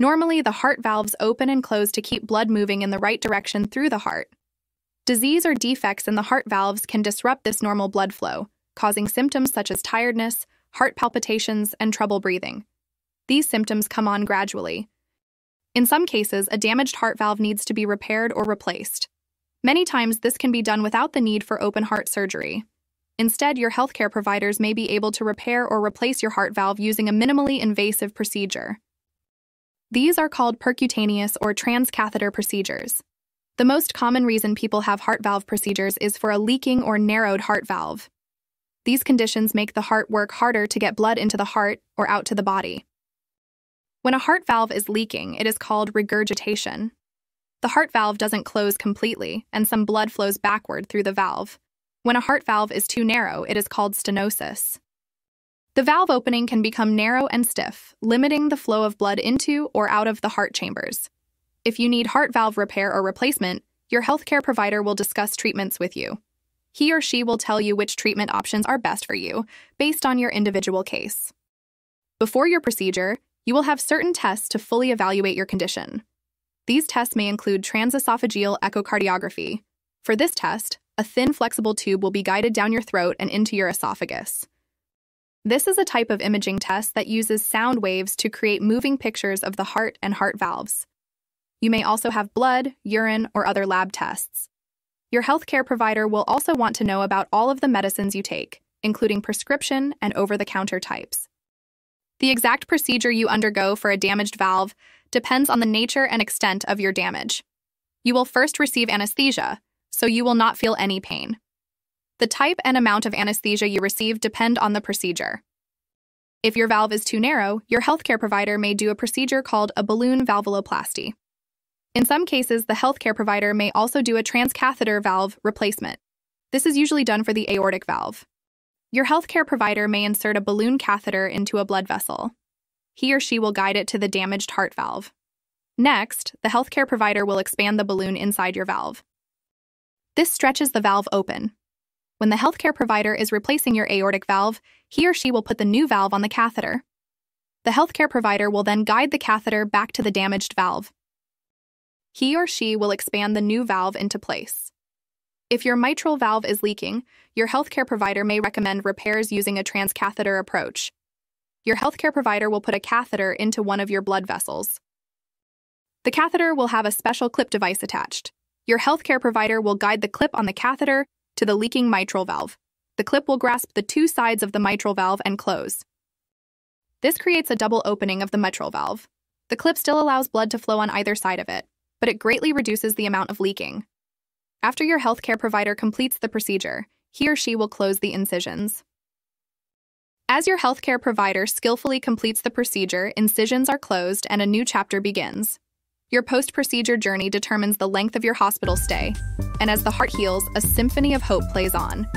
Normally, the heart valves open and close to keep blood moving in the right direction through the heart. Disease or defects in the heart valves can disrupt this normal blood flow, causing symptoms such as tiredness, heart palpitations, and trouble breathing. These symptoms come on gradually. In some cases, a damaged heart valve needs to be repaired or replaced. Many times, this can be done without the need for open heart surgery. Instead, your healthcare providers may be able to repair or replace your heart valve using a minimally invasive procedure. These are called percutaneous or transcatheter procedures. The most common reason people have heart valve procedures is for a leaking or narrowed heart valve. These conditions make the heart work harder to get blood into the heart or out to the body. When a heart valve is leaking, it is called regurgitation. The heart valve doesn't close completely, and some blood flows backward through the valve. When a heart valve is too narrow, it is called stenosis. The valve opening can become narrow and stiff, limiting the flow of blood into or out of the heart chambers. If you need heart valve repair or replacement, your healthcare provider will discuss treatments with you. He or she will tell you which treatment options are best for you, based on your individual case. Before your procedure, you will have certain tests to fully evaluate your condition. These tests may include transesophageal echocardiography. For this test, a thin, flexible tube will be guided down your throat and into your esophagus. This is a type of imaging test that uses sound waves to create moving pictures of the heart and heart valves. You may also have blood, urine, or other lab tests. Your healthcare provider will also want to know about all of the medicines you take, including prescription and over the counter types. The exact procedure you undergo for a damaged valve depends on the nature and extent of your damage. You will first receive anesthesia, so you will not feel any pain. The type and amount of anesthesia you receive depend on the procedure. If your valve is too narrow, your healthcare provider may do a procedure called a balloon valvuloplasty. In some cases, the healthcare provider may also do a transcatheter valve replacement. This is usually done for the aortic valve. Your healthcare provider may insert a balloon catheter into a blood vessel. He or she will guide it to the damaged heart valve. Next, the healthcare provider will expand the balloon inside your valve. This stretches the valve open, when the healthcare provider is replacing your aortic valve, he or she will put the new valve on the catheter. The healthcare provider will then guide the catheter back to the damaged valve. He or she will expand the new valve into place. If your mitral valve is leaking, your healthcare provider may recommend repairs using a transcatheter approach. Your healthcare provider will put a catheter into one of your blood vessels. The catheter will have a special clip device attached. Your healthcare provider will guide the clip on the catheter to the leaking mitral valve. The clip will grasp the two sides of the mitral valve and close. This creates a double opening of the mitral valve. The clip still allows blood to flow on either side of it, but it greatly reduces the amount of leaking. After your healthcare provider completes the procedure, he or she will close the incisions. As your healthcare provider skillfully completes the procedure, incisions are closed and a new chapter begins. Your post procedure journey determines the length of your hospital stay, and as the heart heals, a symphony of hope plays on.